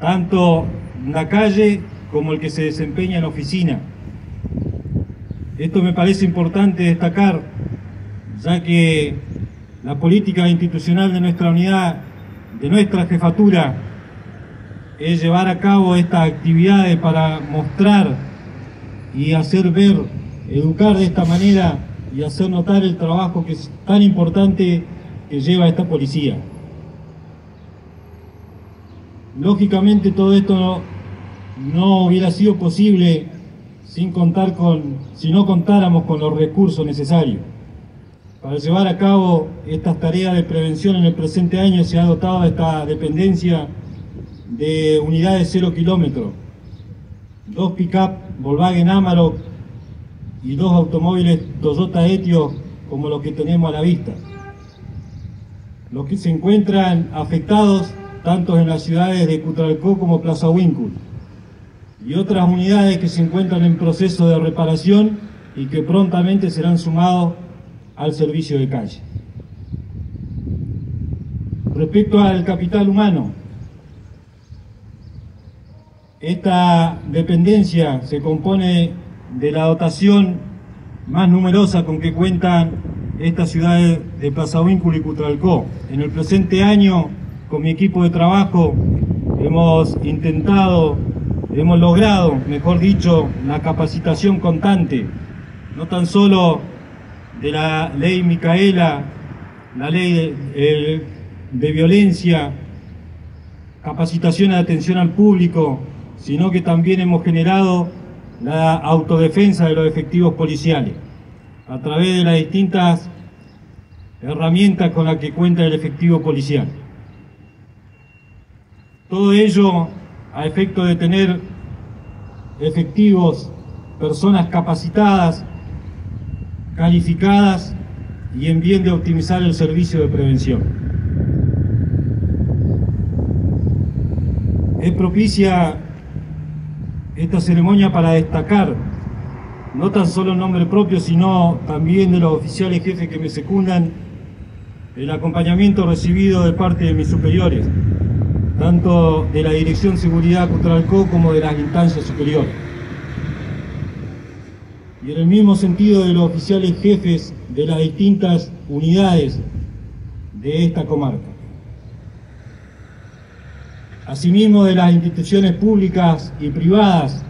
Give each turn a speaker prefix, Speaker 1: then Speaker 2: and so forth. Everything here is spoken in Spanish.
Speaker 1: tanto en la calle como el que se desempeña en la oficina. Esto me parece importante destacar, ya que la política institucional de nuestra unidad, de nuestra jefatura, es llevar a cabo estas actividades para mostrar y hacer ver, educar de esta manera y hacer notar el trabajo que es tan importante que lleva esta policía. Lógicamente todo esto no, hubiera sido posible sin contar con, si no contáramos con los recursos necesarios. Para llevar a cabo estas tareas de prevención en el presente año se ha dotado esta dependencia de unidades cero kilómetros, dos pick-up Volkswagen Amarok y dos automóviles Toyota Etios como los que tenemos a la vista. Los que se encuentran afectados tanto en las ciudades de Cutralcó como Plaza Wincul y otras unidades que se encuentran en proceso de reparación y que prontamente serán sumados al servicio de calle. Respecto al capital humano, esta dependencia se compone de la dotación más numerosa con que cuentan estas ciudades de Plaza Vínculo y Cutralcó. En el presente año, con mi equipo de trabajo, hemos intentado, hemos logrado, mejor dicho, la capacitación constante, no tan solo de la ley Micaela, la ley de, violencia, capacitación de atención al público, sino que también hemos generado la autodefensa de los efectivos policiales a través de las distintas herramientas con las que cuenta el efectivo policial. Todo ello a efecto de tener efectivos, personas capacitadas, calificadas y en bien de optimizar el servicio de prevención. Es propicia esta ceremonia para destacar no tan solo el nombre propio, sino también de los oficiales jefes que me secundan, el acompañamiento recibido de parte de mis superiores, tanto de la Dirección Seguridad Cutralcó como de las instancias superiores. Y en el mismo sentido de los oficiales jefes de las distintas unidades de esta comarca. Asimismo de las instituciones públicas y privadas